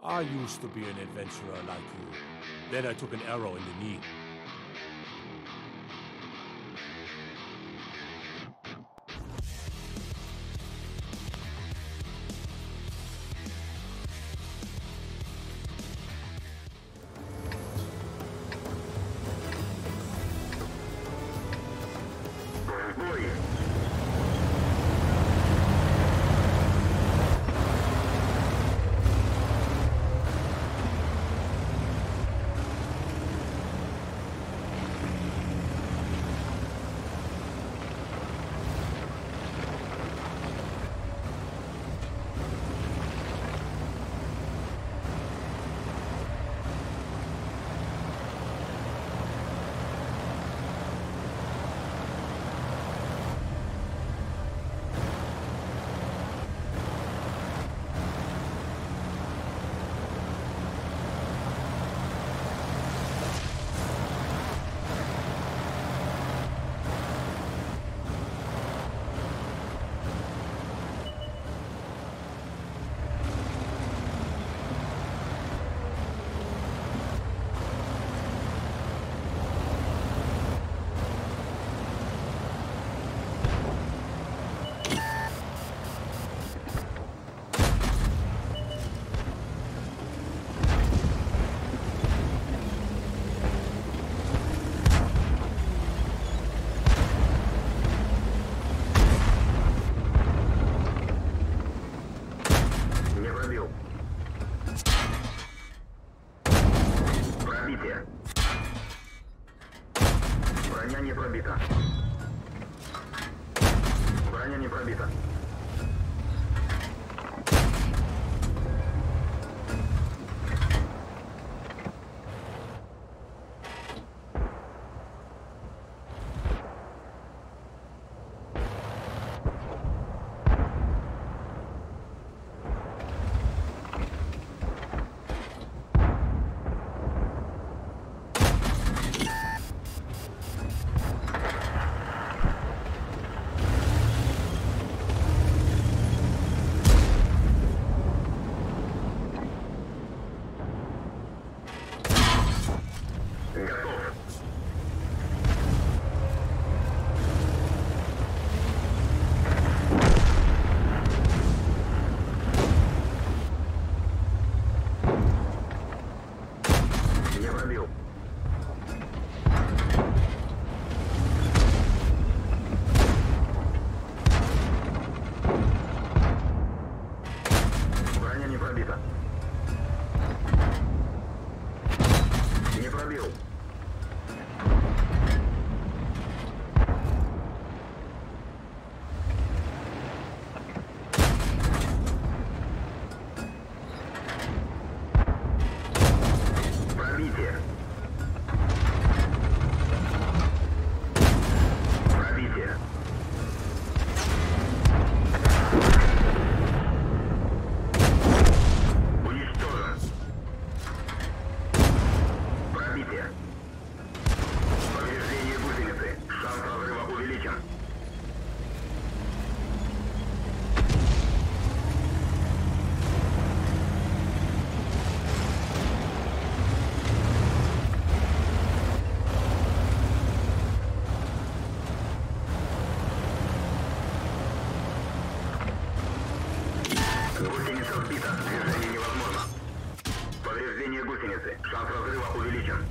I used to be an adventurer like you. Then I took an arrow in the knee. Гусеница сбита. Движение невозможно. Повреждение гусеницы. Шанс разрыва увеличен.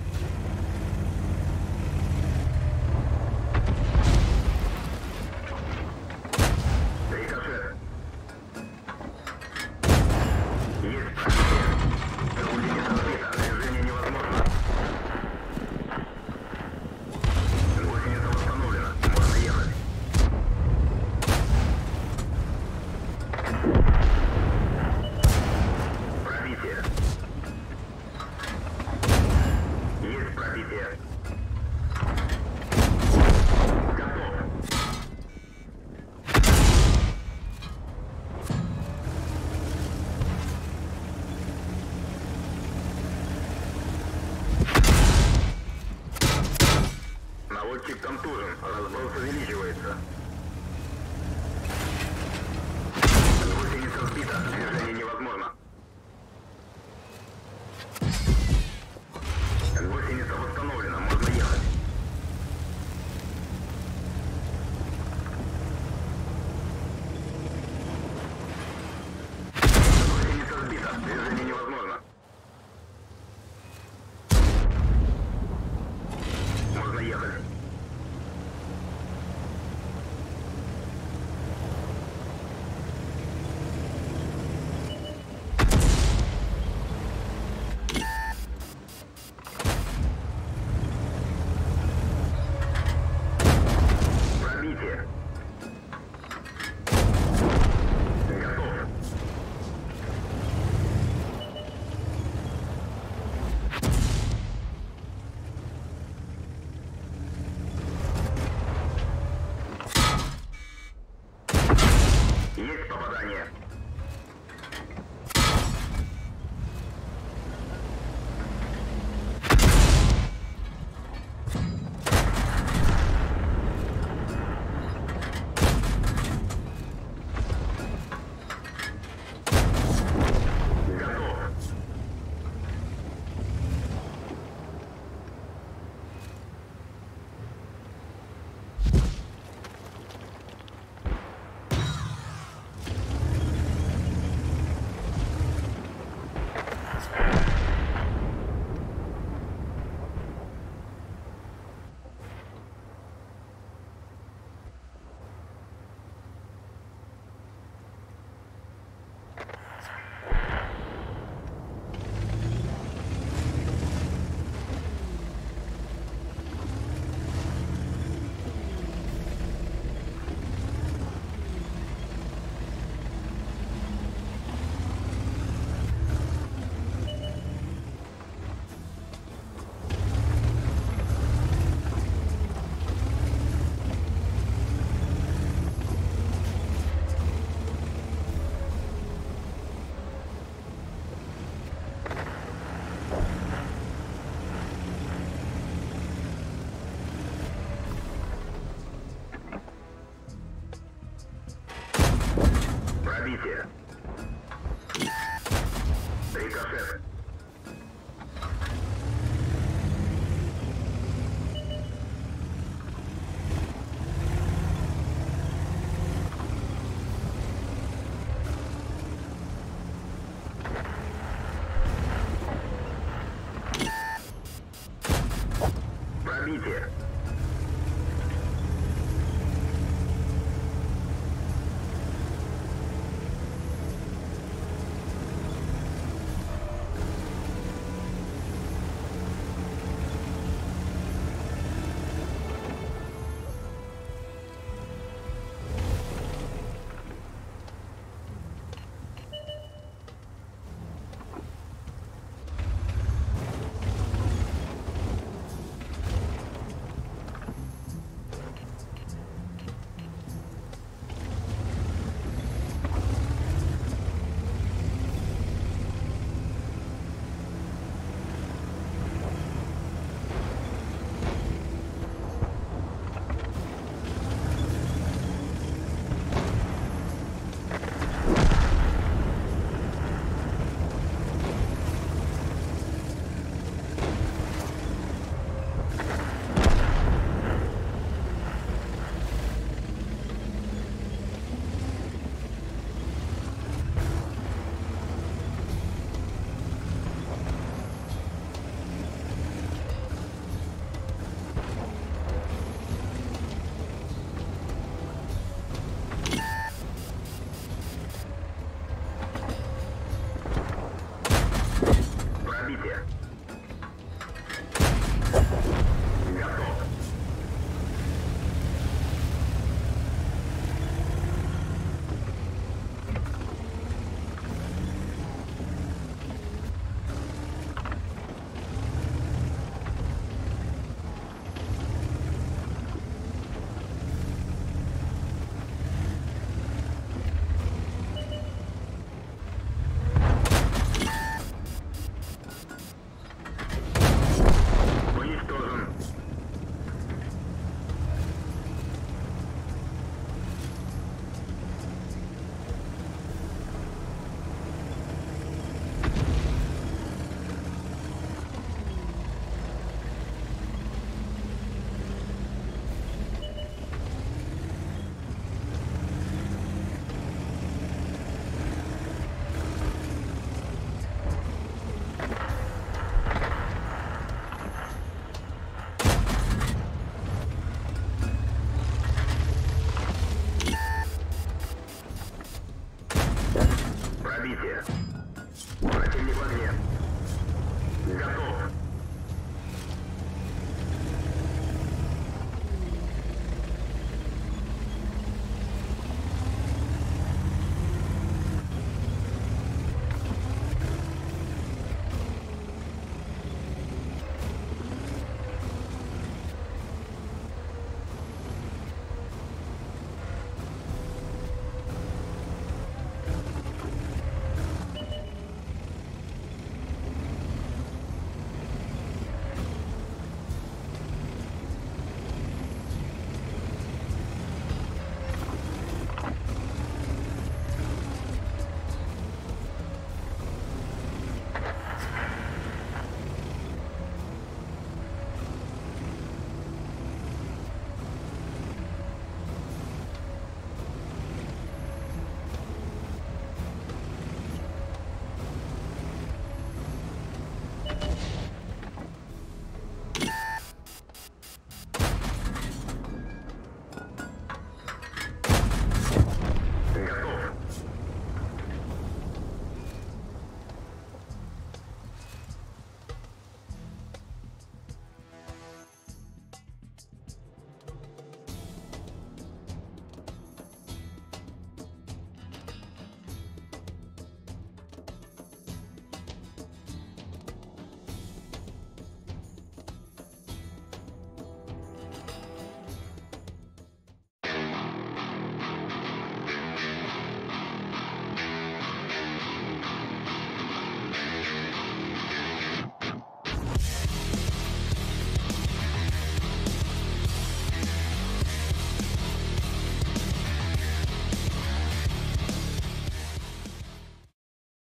Наводчик контужен. Разброс увеличивается. here. развития. Рикошет. Пробитие.